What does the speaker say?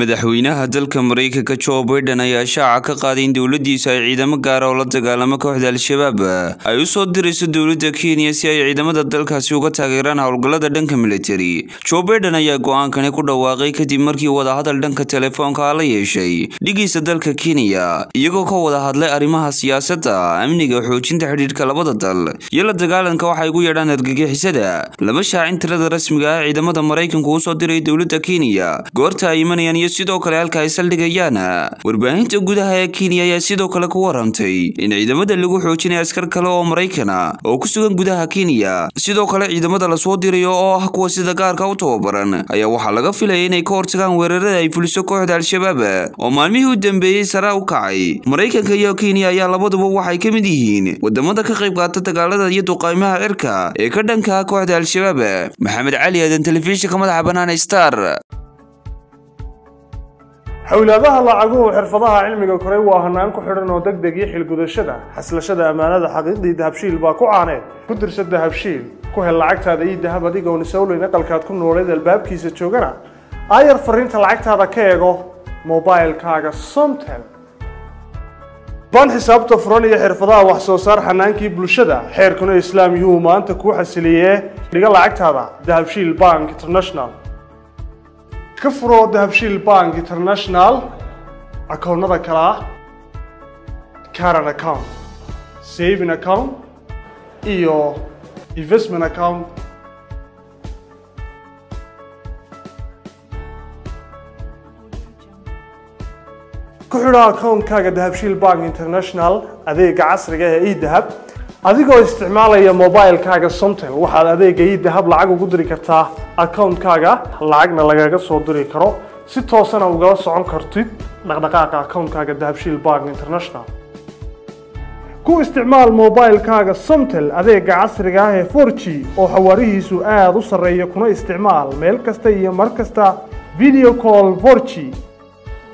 madaxweynaha dalka maraykanka jo baiden ayaa shaaca ka qaaday in dowladiisa ay ciidamo gaara oo la dagaalamo kooxda al-shabaab. Ay u soo dirayso dowladda kenya si ay ciidamada dalkaasi uga taageeraan howlgallada dhanka militari jo baiden ayaa go'aankani ku dhawaaqay kadib markii wadahadal dhanka telefoonka la yeeshay dhigiisa dalka kenya iyagoo ka wada hadlay arrimaha siyaasadda amniga xoojinta xidhiidhka labada dal iyo la dagaalanka waxay ugu yeedhaan argagixisada. Lama shaacin tirada rasmiga ah ciidamada maraykanku u soo diray dowladda kenya. Goorta ay imanayaan iyo sidoo kale halka ay saldhigayaan warbaahinta gudaha ee kenya ayaa sidoo kale ku warantay in ciidamada lagu xoojinaya askar kale oo maraykana oo ku sugan gudaha kenya. Sidoo kale ciidamada la soo dirayo oo ah kuwa sida gaarka u tababaran ayaa waxaa laga filaya inay ka hortagaan weerarada ay fuliso kooxda al-shabaab oo maalmihii u dambeeyey sare u kacay. Maraykanka iyo kenya ayaa labaduba waxay ka mid yihiin waddamada ka qayb qaata dagaalada iyo duqaymaha cirka ee ka dhanka kooxda al-shabaab. Maxamed cali aadan telefishinka madaxa bannaan star xowlaadaha lacaguhu xirfadaha cilmiga koray waa hanaan ku xidhan oo deg deg iyo xilgudashada. Xaslashada ammaanada xaqiiqdii dahabshiil baa ku caaneed ku dirsa dahabshiil ku hel lacagtaada iyo dahab adigoon isowleyn aqalkaad ku nooleed albaabkiisa joogana. Aayar fariinta lacagtaada ka eego mobilkaaga somtel. Baan xisaabta furan iyo xirfadaha wax soo saar xanaankii bulshada xeerkuna islaam yuu maanta kuu xasiliyee dhiga lacagtaada dahabshiil bank international ka furo dahabshiil bank international akoonnada kale ah caran account saving account iyo investment account. Ku xidho akoonkaaga dahabshiil bank international adeega casriga ee edahab adigoo isticmaalaya mobilkaaga somtel waxaad adeega idahab lacag ugu diri kartaa akoonkaaga lacagna lagaga soo diri karo. Si toosana ugala socon kartid dhaqdhaqaaqa akoonkaaga dahabshiil bank international. Ku isticmaal mobilkaaga somtel adeega casriga ah ee for g oo xawaarihiisu aada u sarreeya kuna isticmaal meel kasta iyo mar kasta video call for g